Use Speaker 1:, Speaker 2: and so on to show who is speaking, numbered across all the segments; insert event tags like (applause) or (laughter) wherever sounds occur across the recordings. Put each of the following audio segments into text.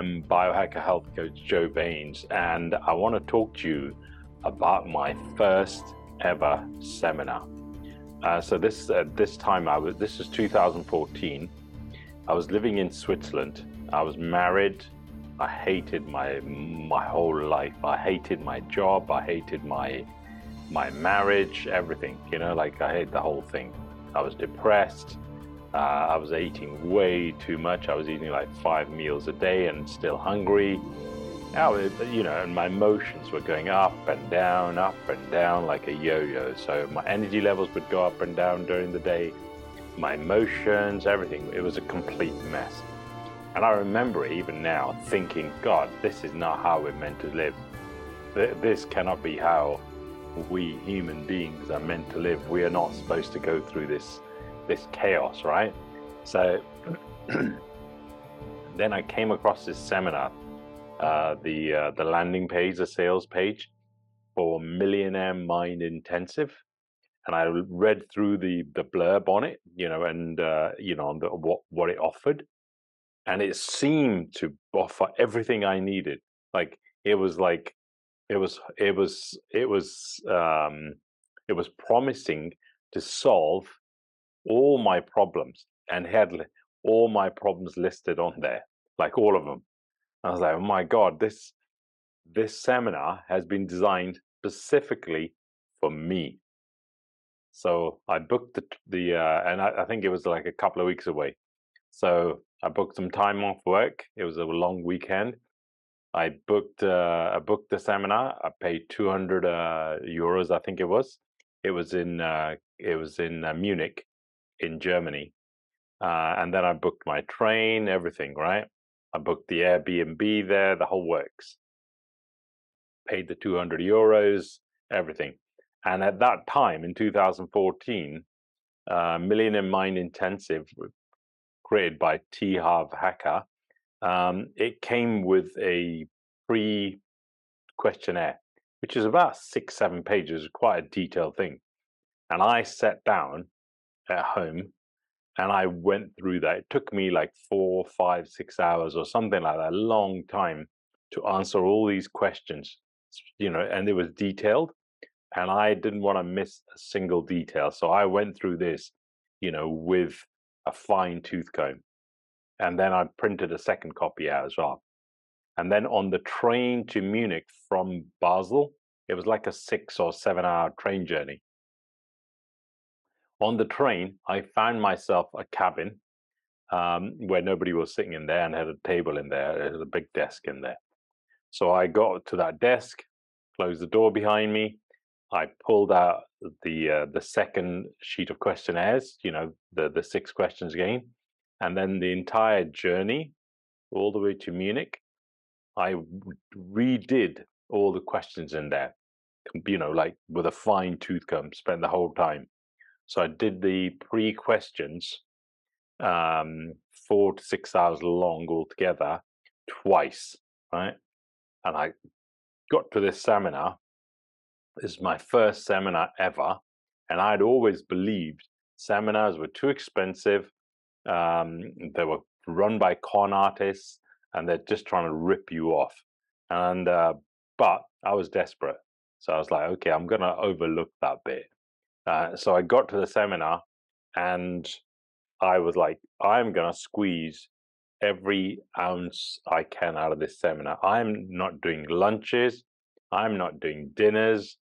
Speaker 1: I'm biohacker health coach Joe Bains, and I want to talk to you about my first ever seminar. Uh, so this uh, this time I was this was 2014. I was living in Switzerland. I was married. I hated my my whole life. I hated my job. I hated my my marriage. Everything. You know, like I hate the whole thing. I was depressed. Uh, I was eating way too much. I was eating like five meals a day and still hungry. Was, you know, and my emotions were going up and down, up and down like a yo-yo. So my energy levels would go up and down during the day. My emotions, everything. It was a complete mess. And I remember even now thinking, God, this is not how we're meant to live. This cannot be how we human beings are meant to live. We are not supposed to go through this this chaos, right? So (clears throat) then I came across this seminar, uh, the uh, the landing page, the sales page for Millionaire Mind Intensive, and I read through the the blurb on it, you know, and uh, you know the, what what it offered, and it seemed to offer everything I needed. Like it was like it was it was it was um, it was promising to solve all my problems and had all my problems listed on there, like all of them. I was like, oh my God, this this seminar has been designed specifically for me. So I booked the the uh, and I, I think it was like a couple of weeks away. So I booked some time off work. It was a long weekend. I booked uh, I booked the seminar. I paid 200 uh, euros, I think it was. It was in uh, it was in uh, Munich, in Germany. Uh, and then I booked my train, everything, right? I booked the Airbnb there, the whole works. Paid the 200 euros, everything. And at that time in 2014, uh, Millionaire Mind Intensive, created by T. Harv Eker, um, it came with a pre questionnaire, which is about six, seven pages, quite a detailed thing. And I sat down at home and I went through that. It took me like four, five, six hours or something like that, a long time to answer all these questions, you know, and it was detailed. And I didn't want to miss a single detail. So I went through this, you know, with a fine tooth comb. And then I printed a second copy out as well. And then on the train to Munich from Basel, it was like a six or seven hour train journey. On the train, I found myself a cabin um, where nobody was sitting in there and had a table in there. There was a big desk in there. So I got to that desk, closed the door behind me. I pulled out the uh, the second sheet of questionnaires, you know, the the six questions again, and then the entire journey, all the way to Munich, I redid all the questions in there, you know, like with a fine tooth comb. Spent the whole time so I did the pre questions, um, four to six hours long altogether, twice, right? And I got to this seminar. This is my first seminar ever. And I'd always believed seminars were too expensive. Um, they were run by con artists and they're just trying to rip you off. And, uh, but I was desperate. So I was like, okay, I'm going to overlook that bit. Uh, so I got to the seminar and I was like, I'm going to squeeze every ounce I can out of this seminar. I'm not doing lunches. I'm not doing dinners.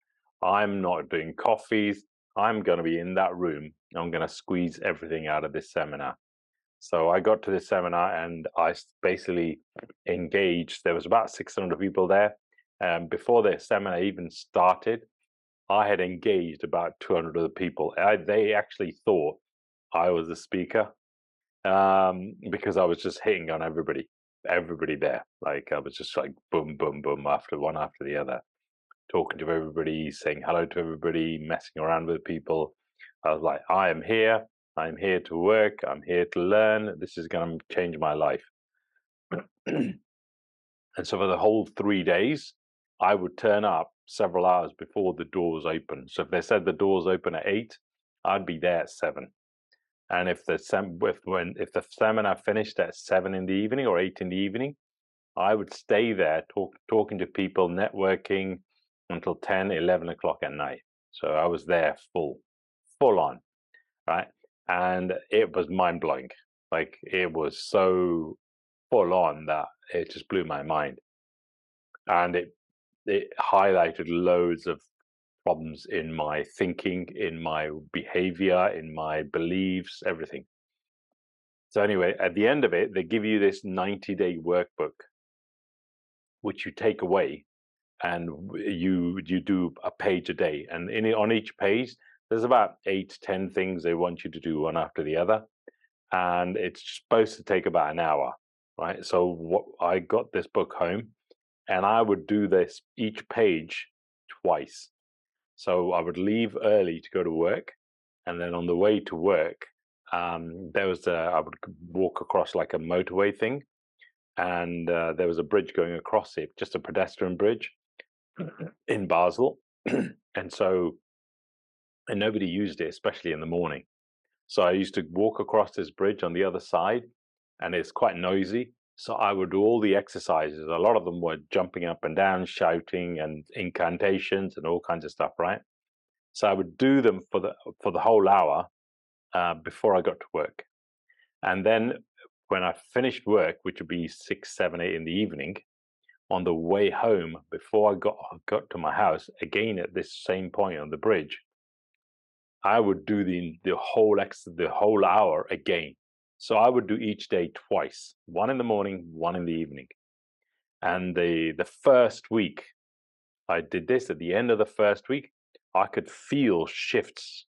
Speaker 1: I'm not doing coffees. I'm going to be in that room. I'm going to squeeze everything out of this seminar. So I got to this seminar and I basically engaged. There was about 600 people there. And before the seminar even started, I had engaged about 200 other people. I, they actually thought I was the speaker um, because I was just hitting on everybody, everybody there. Like I was just like boom, boom, boom after one after the other, talking to everybody, saying hello to everybody, messing around with people. I was like, I am here. I'm here to work. I'm here to learn. This is going to change my life. (clears throat) and so for the whole three days, I would turn up several hours before the doors open. So if they said the doors open at eight, I'd be there at seven. And if the sem- if when if the seminar finished at seven in the evening or eight in the evening, I would stay there talk, talking to people, networking until 10, 11 o'clock at night. So I was there full, full on, right? And it was mind blowing. Like it was so full on that it just blew my mind. And it it highlighted loads of problems in my thinking, in my behavior, in my beliefs, everything. So anyway, at the end of it, they give you this 90 day workbook, which you take away and you you do a page a day. And in on each page, there's about eight, ten things they want you to do one after the other. And it's supposed to take about an hour, right? So what I got this book home and I would do this each page twice. So I would leave early to go to work, and then on the way to work, um, there was a, I would walk across like a motorway thing, and uh, there was a bridge going across it, just a pedestrian bridge (clears throat) in Basel, (clears throat) and so and nobody used it, especially in the morning. So I used to walk across this bridge on the other side, and it's quite noisy. So I would do all the exercises. A lot of them were jumping up and down, shouting, and incantations and all kinds of stuff, right? So I would do them for the for the whole hour uh, before I got to work, and then when I finished work, which would be six, seven, eight in the evening, on the way home before I got got to my house, again at this same point on the bridge, I would do the the whole ex the whole hour again so I would do each day twice, one in the morning, one in the evening. And the the first week I did this, at the end of the first week, I could feel shifts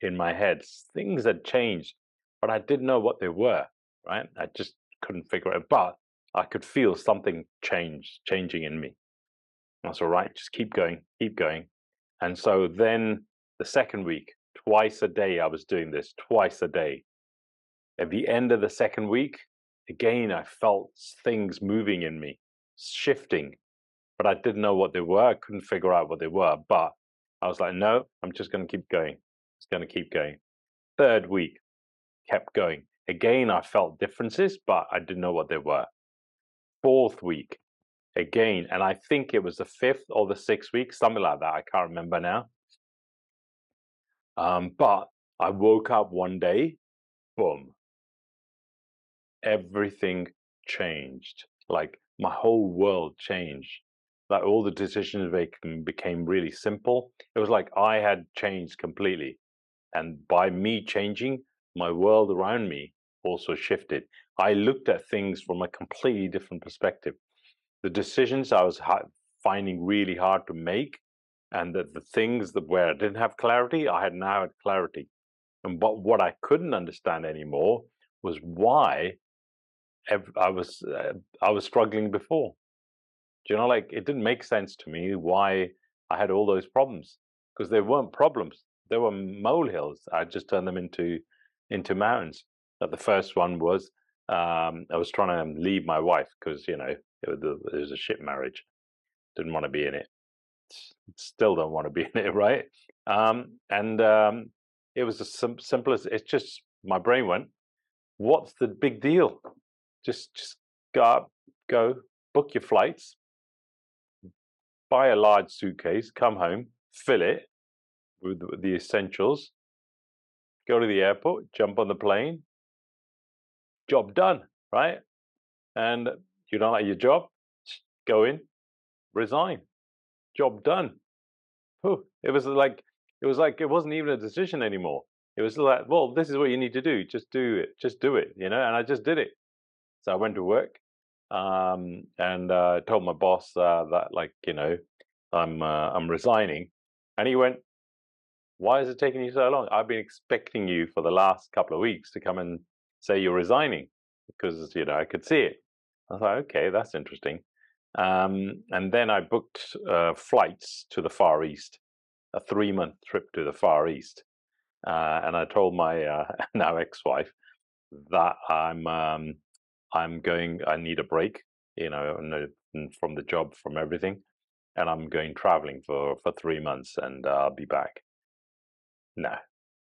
Speaker 1: in my head. Things had changed, but I didn't know what they were, right? I just couldn't figure it. out. But I could feel something change changing in me. That's all right, just keep going, keep going. And so then the second week, twice a day I was doing this, twice a day at the end of the second week, again, I felt things moving in me, shifting, but I didn't know what they were. I couldn't figure out what they were. But I was like, no, I'm just going to keep going. It's going to keep going. Third week, kept going. Again, I felt differences, but I didn't know what they were. Fourth week, again, and I think it was the fifth or the sixth week, something like that. I can't remember now. Um, but I woke up one day, boom, everything changed. Like my whole world changed. Like all the decisions making became really simple. It was like I had changed completely. And by me changing, my world around me also shifted. I looked at things from a completely different perspective. The decisions I was finding really hard to make, and that the things that where I didn't have clarity, I had now had clarity. And but what I couldn't understand anymore was why I was uh, I was struggling before. Do you know, like it didn't make sense to me why I had all those problems because they weren't problems; they were molehills. I just turned them into into mountains. But the first one was um, I was trying to leave my wife because you know it was, it was, a shit marriage. Didn't want to be in it. Still don't want to be in it, (laughs) right? Um, and um, it was as sim- simple as it's just my brain went. What's the big deal? Just just go up, go book your flights, buy a large suitcase, come home, fill it with the essentials, go to the airport, jump on the plane, job done, right? And you don't like your job, go in, resign, job done. Whew. It was like it was like it wasn't even a decision anymore. It was like, well, this is what you need to do. Just do it. Just do it. You know. And I just did it. So I went to work um, and uh, told my boss uh, that, like, you know, I'm uh, I'm resigning, and he went, "Why is it taking you so long? I've been expecting you for the last couple of weeks to come and say you're resigning because you know I could see it." I thought, "Okay, that's interesting." Um, and then I booked uh, flights to the Far East, a three month trip to the Far East, uh, and I told my uh, (laughs) now ex wife that I'm um, I'm going, I need a break, you know, from the job, from everything. And I'm going traveling for, for three months and uh, I'll be back. No,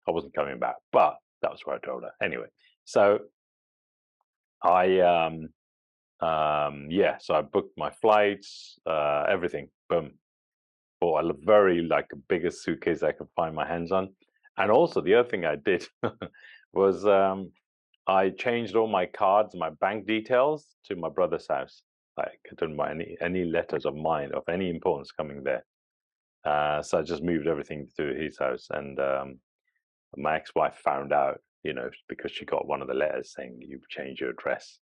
Speaker 1: I wasn't coming back, but that was what I told her. Anyway, so I, um, um, yeah, so I booked my flights, uh, everything. Boom. Bought a very like biggest suitcase I could find my hands on. And also the other thing I did (laughs) was um, I changed all my cards, my bank details to my brother's house. Like I didn't want any any letters of mine of any importance coming there. Uh, so I just moved everything to his house, and um, my ex-wife found out, you know, because she got one of the letters saying you've changed your address,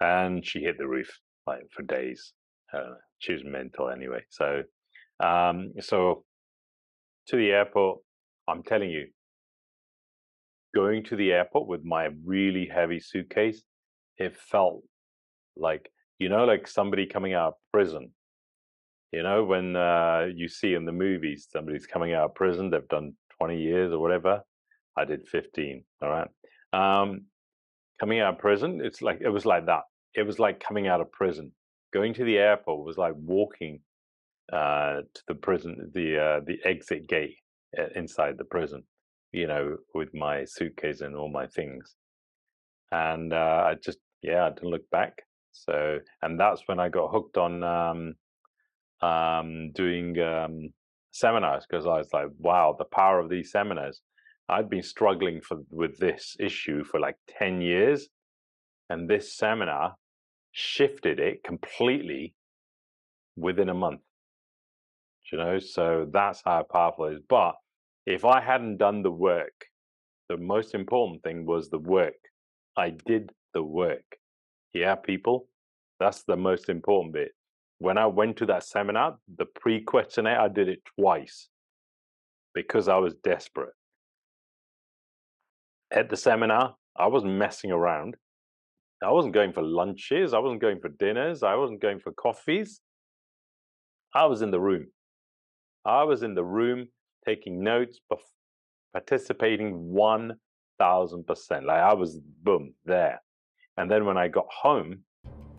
Speaker 1: and she hit the roof like for days. Uh, she was mental anyway. So, um, so to the airport, I'm telling you, going to the airport with my really heavy suitcase, it felt like you know, like somebody coming out of prison you know, when uh, you see in the movies somebody's coming out of prison, they've done 20 years or whatever. I did 15. All right. Um, coming out of prison, it's like it was like that. It was like coming out of prison. Going to the airport was like walking uh, to the prison, the uh, the exit gate uh, inside the prison. You know, with my suitcase and all my things, and uh, I just yeah, I didn't look back. So, and that's when I got hooked on um, um, doing um, seminars because I was like, wow, the power of these seminars. I'd been struggling for with this issue for like 10 years. And this seminar shifted it completely within a month. You know, so that's how powerful it is. But if I hadn't done the work, the most important thing was the work. I did the work. Yeah, people, that's the most important bit when I went to that seminar, the pre questionnaire, I did it twice because I was desperate. At the seminar, I wasn't messing around. I wasn't going for lunches. I wasn't going for dinners. I wasn't going for coffees. I was in the room. I was in the room taking notes, participating 1000%. Like I was, boom, there. And then when I got home,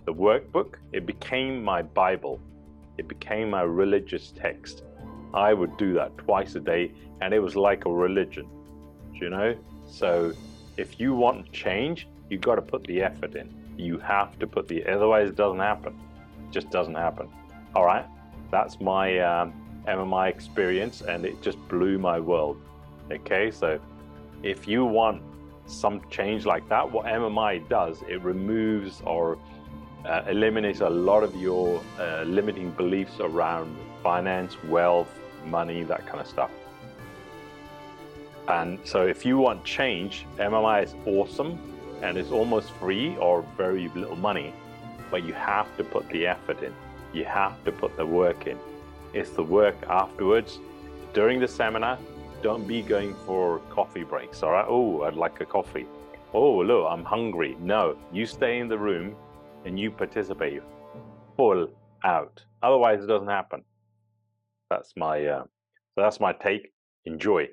Speaker 1: the workbook, it became my Bible. It became my religious text. I would do that twice a day, and it was like a religion, you know? So if you want change, you got to put the effort in. You have to put the, otherwise, it doesn't happen. It just doesn't happen. All right? That's my um, MMI experience, and it just blew my world. Okay? So if you want some change like that, what MMI does, it removes or uh, eliminates a lot of your uh, limiting beliefs around finance, wealth, money, that kind of stuff. And so, if you want change, MMI is awesome and it's almost free or very little money, but you have to put the effort in. You have to put the work in. It's the work afterwards. During the seminar, don't be going for coffee breaks, all right? Oh, I'd like a coffee. Oh, look, I'm hungry. No, you stay in the room and you participate full out. Otherwise, it doesn't happen. That's my uh, so that's my take. Enjoy.